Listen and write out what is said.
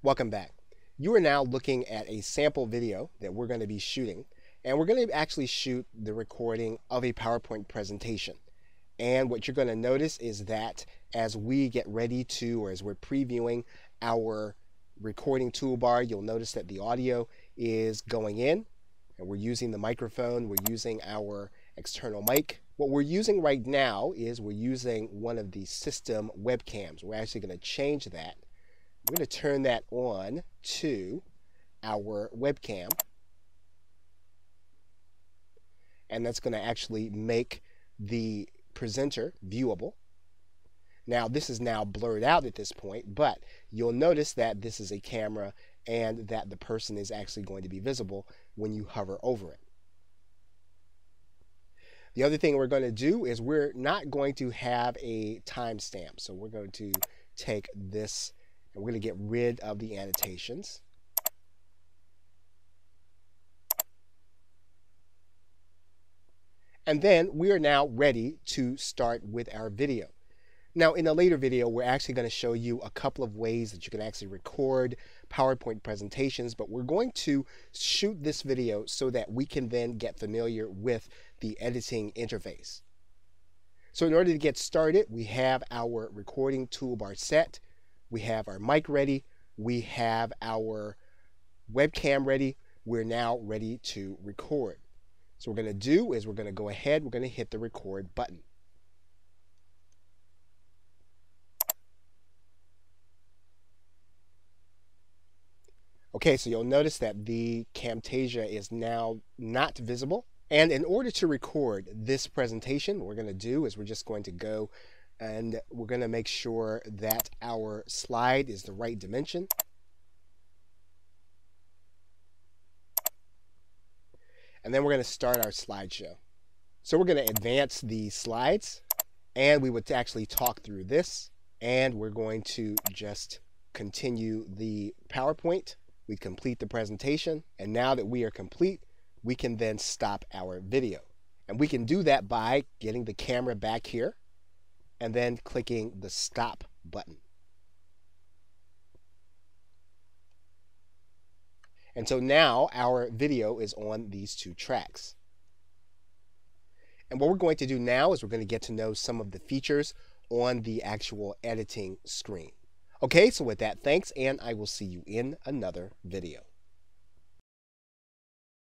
Welcome back. You are now looking at a sample video that we're going to be shooting, and we're going to actually shoot the recording of a PowerPoint presentation. And what you're going to notice is that as we get ready to, or as we're previewing our recording toolbar, you'll notice that the audio is going in, and we're using the microphone, we're using our external mic. What we're using right now is we're using one of the system webcams. We're actually going to change that we're going to turn that on to our webcam. And that's going to actually make the presenter viewable. Now, this is now blurred out at this point, but you'll notice that this is a camera and that the person is actually going to be visible when you hover over it. The other thing we're going to do is we're not going to have a timestamp. So we're going to take this and we're going to get rid of the annotations. And then we are now ready to start with our video. Now, in a later video, we're actually going to show you a couple of ways that you can actually record PowerPoint presentations, but we're going to shoot this video so that we can then get familiar with the editing interface. So in order to get started, we have our recording toolbar set we have our mic ready, we have our webcam ready, we're now ready to record. So what we're going to do is we're going to go ahead, we're going to hit the record button. Okay, so you'll notice that the Camtasia is now not visible. And in order to record this presentation, what we're going to do is we're just going to go and we're going to make sure that our slide is the right dimension. And then we're going to start our slideshow. So we're going to advance the slides and we would actually talk through this and we're going to just continue the PowerPoint. We complete the presentation and now that we are complete, we can then stop our video. And we can do that by getting the camera back here and then clicking the stop button. And so now our video is on these two tracks. And what we're going to do now is we're going to get to know some of the features on the actual editing screen. Okay, so with that, thanks, and I will see you in another video.